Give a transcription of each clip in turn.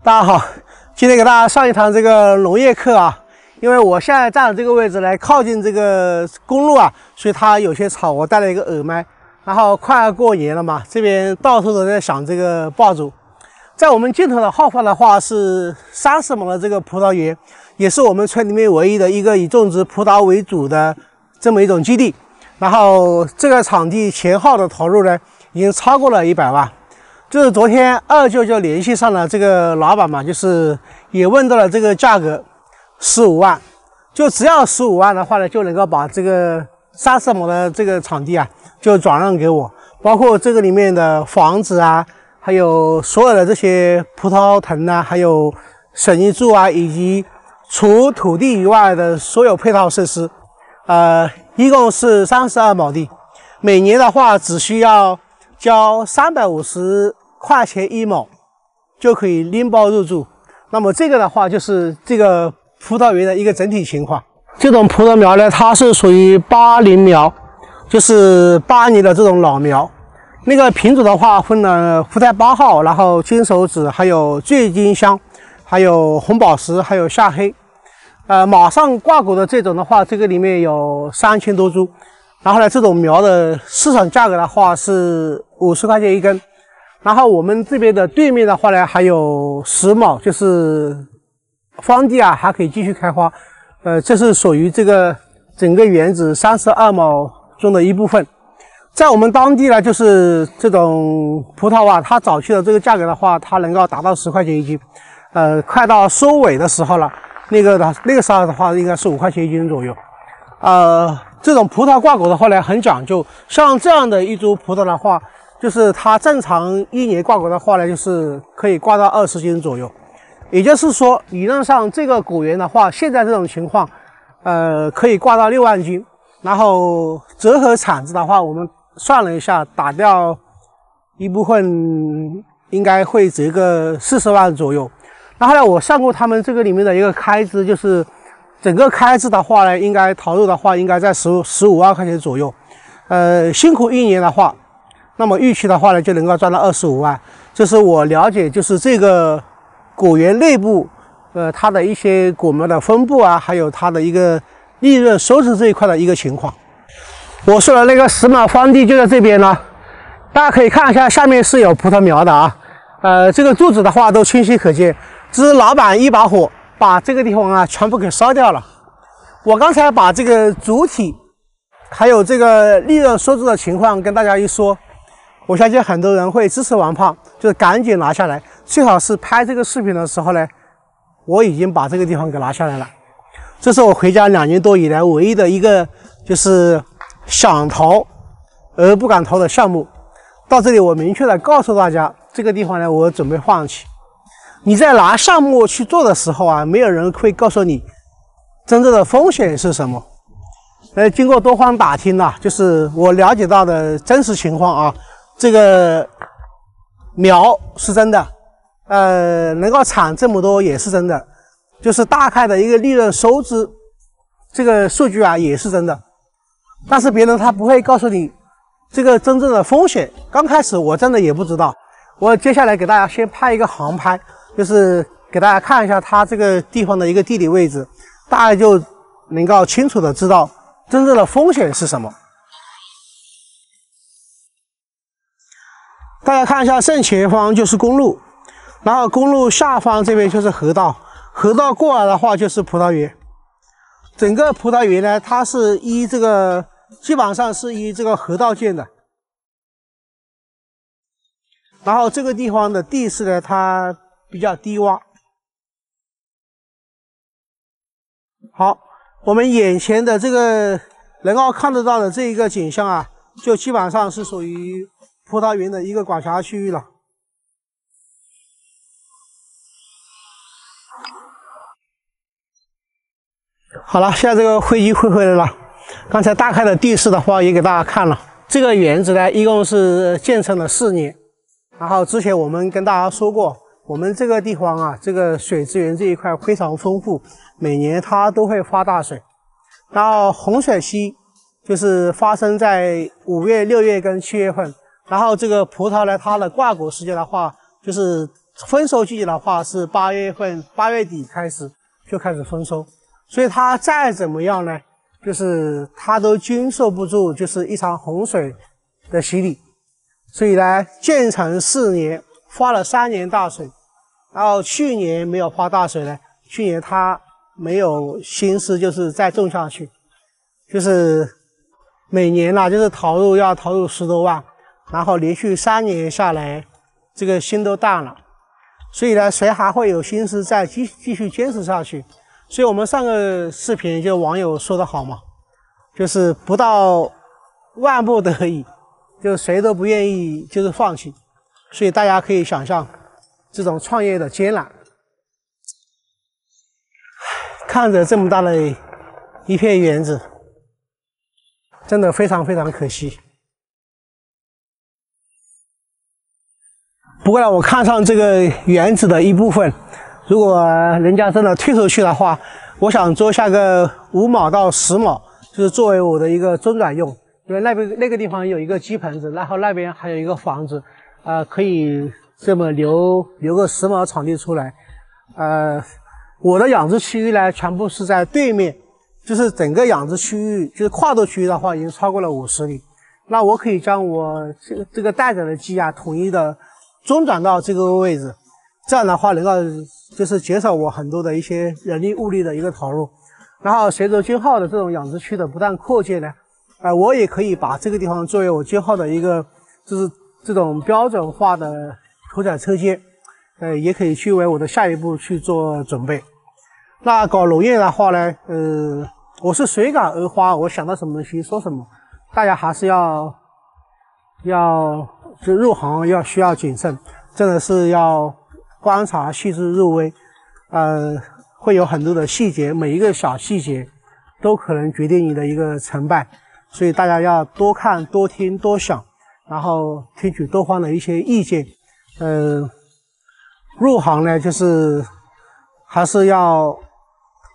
大家好，今天给大家上一堂这个农业课啊。因为我现在站的这个位置来靠近这个公路啊，所以它有些吵。我带了一个耳麦，然后快要过年了嘛，这边到处都在响这个爆竹。在我们镜头的后方的话是三十亩的这个葡萄园，也是我们村里面唯一的一个以种植葡萄为主的这么一种基地。然后这个场地前后的投入呢，已经超过了一百万。就是昨天二舅就联系上了这个老板嘛，就是也问到了这个价格，十五万，就只要十五万的话呢，就能够把这个三十亩的这个场地啊，就转让给我，包括这个里面的房子啊，还有所有的这些葡萄藤啊，还有水泥柱啊，以及除土地以外的所有配套设施，呃，一共是三十二亩地，每年的话只需要交三百五十。块钱一亩就可以拎包入住。那么这个的话，就是这个葡萄园的一个整体情况。这种葡萄苗呢，它是属于八零苗，就是八年的这种老苗。那个品种的话，分了福泰八号，然后金手指，还有醉金香，还有红宝石，还有夏黑。呃，马上挂果的这种的话，这个里面有三千多株。然后呢，这种苗的市场价格的话是五十块钱一根。然后我们这边的对面的话呢，还有十亩，就是荒地啊，还可以继续开花。呃，这是属于这个整个园子三十二亩中的一部分。在我们当地呢，就是这种葡萄啊，它早期的这个价格的话，它能够达到十块钱一斤。呃，快到收尾的时候了，那个的那个时候的话，应该是五块钱一斤左右。呃，这种葡萄挂果的话呢，很讲究。像这样的一株葡萄的话，就是它正常一年挂果的话呢，就是可以挂到二十斤左右。也就是说，理论上这个果园的话，现在这种情况，呃，可以挂到六万斤。然后折合产值的话，我们算了一下，打掉一部分，应该会折个四十万左右。然后呢，我算过他们这个里面的一个开支，就是整个开支的话呢，应该投入的话，应该在十十五万块钱左右。呃，辛苦一年的话。那么预期的话呢，就能够赚到二十五万。这是我了解，就是这个果园内部，呃，它的一些果苗的分布啊，还有它的一个利润收支这一块的一个情况。我说的那个十亩荒地就在这边呢，大家可以看一下，下面是有葡萄苗的啊。呃，这个柱子的话都清晰可见。只是老板一把火把这个地方啊全部给烧掉了。我刚才把这个主体还有这个利润收支的情况跟大家一说。我相信很多人会支持王胖，就是赶紧拿下来。最好是拍这个视频的时候呢，我已经把这个地方给拿下来了。这是我回家两年多以来唯一的一个就是想投而不敢投的项目。到这里，我明确的告诉大家，这个地方呢，我准备放弃。你在拿项目去做的时候啊，没有人会告诉你真正的风险是什么。呃，经过多方打听呢，就是我了解到的真实情况啊。这个苗是真的，呃，能够产这么多也是真的，就是大概的一个利润收支，这个数据啊也是真的。但是别人他不会告诉你这个真正的风险。刚开始我真的也不知道。我接下来给大家先拍一个航拍，就是给大家看一下它这个地方的一个地理位置，大家就能够清楚的知道真正的风险是什么。大家看一下，正前方就是公路，然后公路下方这边就是河道，河道过来的话就是葡萄园。整个葡萄园呢，它是依这个，基本上是依这个河道建的。然后这个地方的地势呢，它比较低洼。好，我们眼前的这个能够看得到的这一个景象啊，就基本上是属于。葡萄园的一个管辖区域了。好了，现在这个飞机会回来了。刚才大概的地势的话也给大家看了。这个园子呢，一共是建成了四年。然后之前我们跟大家说过，我们这个地方啊，这个水资源这一块非常丰富，每年它都会发大水。然后洪水期就是发生在五月、六月跟七月份。然后这个葡萄呢，它的挂果时间的话，就是丰收季节的话是八月份，八月底开始就开始丰收，所以它再怎么样呢，就是它都经受不住就是一场洪水的洗礼。所以呢，建成四年发了三年大水，然后去年没有发大水呢，去年他没有心思就是再种下去，就是每年呢就是投入要投入十多万，然后连续三年下来，这个心都淡了。所以呢，谁还会有心思再继继续坚持下去？所以我们上个视频就网友说的好嘛，就是不到万不得已，就谁都不愿意就是放弃。所以大家可以想象这种创业的艰难。看着这么大的一片园子，真的非常非常可惜。不过呢，我看上这个园子的一部分，如果人家真的退出去的话，我想做下个五亩到十亩，就是作为我的一个中转用。因为那边那个地方有一个鸡棚子，然后那边还有一个房子，呃，可以这么留留个十亩场地出来。呃，我的养殖区域呢，全部是在对面，就是整个养殖区域，就是跨度区域的话，已经超过了五十里。那我可以将我这个这个待宰的鸡啊，统一的。中转到这个位置，这样的话能够就是减少我很多的一些人力物力的一个投入。然后随着今后的这种养殖区的不断扩建呢，呃，我也可以把这个地方作为我今后的一个就是这种标准化的屠宰车间，呃，也可以去为我的下一步去做准备。那搞农业的话呢，呃，我是随感而发，我想到什么东西说什么，大家还是要要。就入行要需要谨慎，真的是要观察细致入微，呃，会有很多的细节，每一个小细节都可能决定你的一个成败，所以大家要多看、多听、多想，然后听取多方的一些意见。嗯，入行呢，就是还是要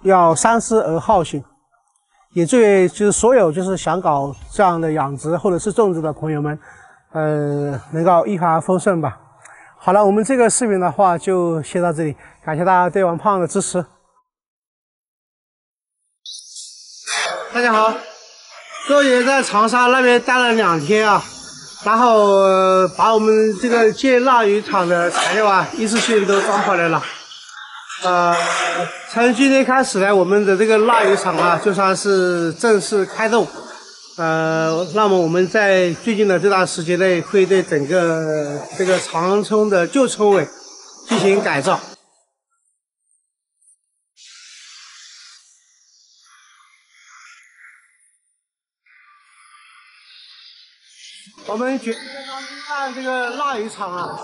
要三思而后行，也祝就是所有就是想搞这样的养殖或者是种植的朋友们。呃，能够一帆风顺吧。好了，我们这个视频的话就先到这里，感谢大家对王胖的支持。大家好，周爷在长沙那边待了两天啊，然后把我们这个建腊鱼场的材料啊，一次性都装回来了。呃，从今天开始呢，我们的这个腊鱼场啊，就算是正式开动。呃，那么我们在最近的这段时间内，会对整个这个长春的旧村委进行改造。我们决看这个腊鱼场啊，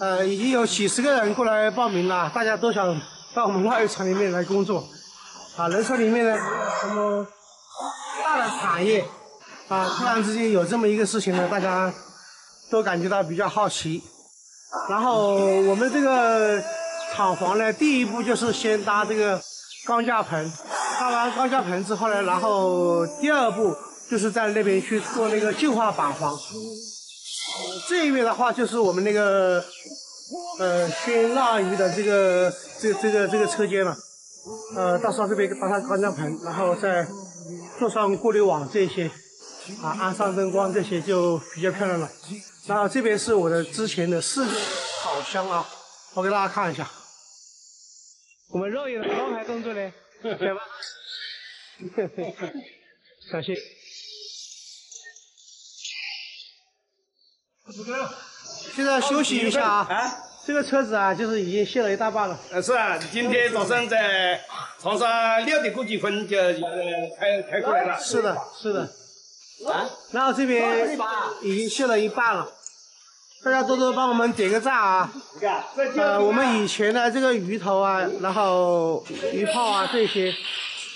呃，已经有几十个人过来报名了，大家都想到我们腊鱼场里面来工作。啊，人说里面呢，什么大的产业。啊，突然之间有这么一个事情呢，大家都感觉到比较好奇。然后我们这个厂房呢，第一步就是先搭这个钢架棚，搭完钢架棚之后呢，然后第二步就是在那边去做那个净化板房。这一面的话就是我们那个呃熏腊鱼的这个这这个这个车间了。呃，到时候这边搭上钢架棚，然后再做上过滤网这些。啊，安上灯光这些就比较漂亮了。然后这边是我的之前的四个烤箱啊，我给大家看一下。我们肉眼的招牌动作呢，对吧。小心。现在休息一下啊。这个车子啊，就是已经卸了一大半了。呃，是啊，今天早上在长沙六点过几分就开开过来了。是的，是的。然后这边已经卸了一半了，大家多多帮我们点个赞啊！呃，我们以前的这个鱼头啊，然后鱼泡啊这些，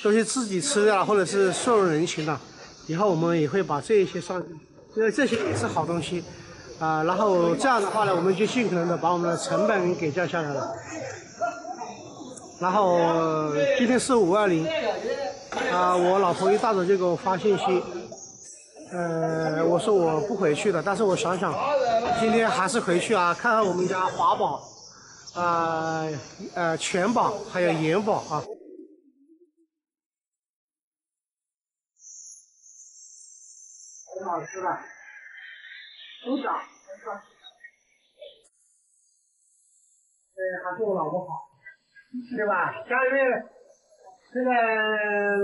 都是自己吃的或者是送人情的，以后我们也会把这一些上，因为这些也是好东西啊。然后这样的话呢，我们就尽可能的把我们的成本给降下来了。然后今天是五二零啊，我老婆一大早就给我发信息。呃，我说我不回去的，但是我想想，今天还是回去啊，看看我们家华宝，啊呃全宝还有元宝啊。很好吃的，都小，对，还是我老婆好，对吧？家里面这个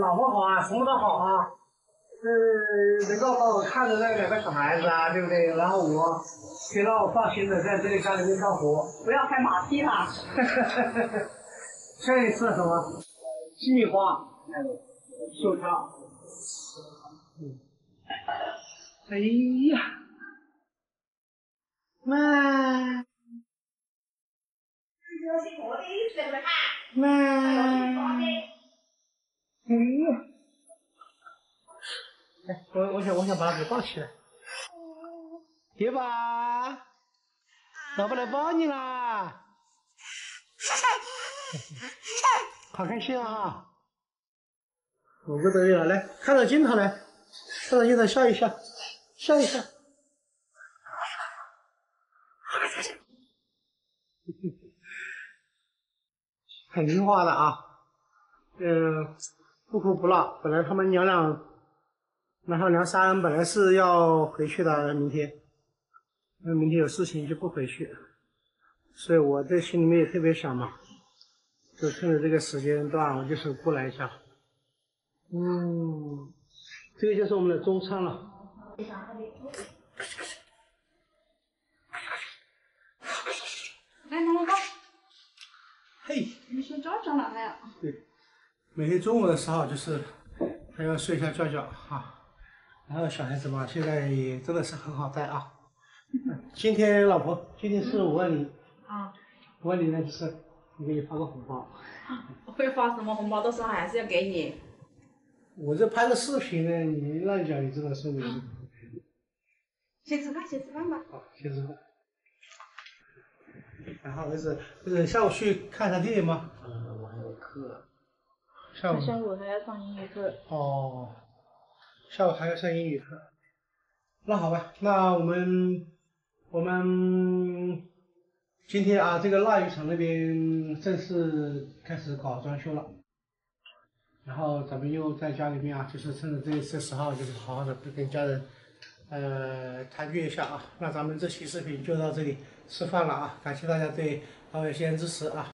老婆好啊，什么都好啊，是能够把我看着那两个小孩子啊，对不对？然后我可以让我放心的在这个家里面干活。不要拍马屁啦！现在你吃的什么？鸡米花，手条。嗯。哎呀，妈！妈！哎呀！我我想我想把它给抱起来。爹吧，老婆来抱你啦！好开心啊！我不得了，来看着镜头来，看着镜头笑一笑。笑一笑，很听话的啊，嗯，不哭不闹。本来他们娘俩，然后梁山本来是要回去的，明天，因为明天有事情就不回去，所以我这心里面也特别想嘛，就趁着这个时间段，我就是过来一下。嗯，这个就是我们的中餐了。来，拿个嘿，你睡觉觉了还要？对，每天中午的时候就是还要睡一下觉觉哈。然后小孩子嘛，现在也真的是很好带啊。今天老婆，今天是五万零啊，五万零呢，就是我给你发个红包。我会发什么红包？到时候还是要给你。我这拍个视频呢，你乱讲，你真的是你。先吃饭，先吃饭吧。好，先吃饭。然后儿子，儿子下午去看场电影吗？嗯，我还有课。下午。下午还要上英语课。哦，下午还要上英语课。那好吧，那我们我们今天啊，这个腊鱼场那边正式开始搞装修了。然后咱们又在家里面啊，就是趁着这一次时候，就是好好的跟家人。呃，团聚一下啊！那咱们这期视频就到这里，吃饭了啊！感谢大家对老伟先生支持啊！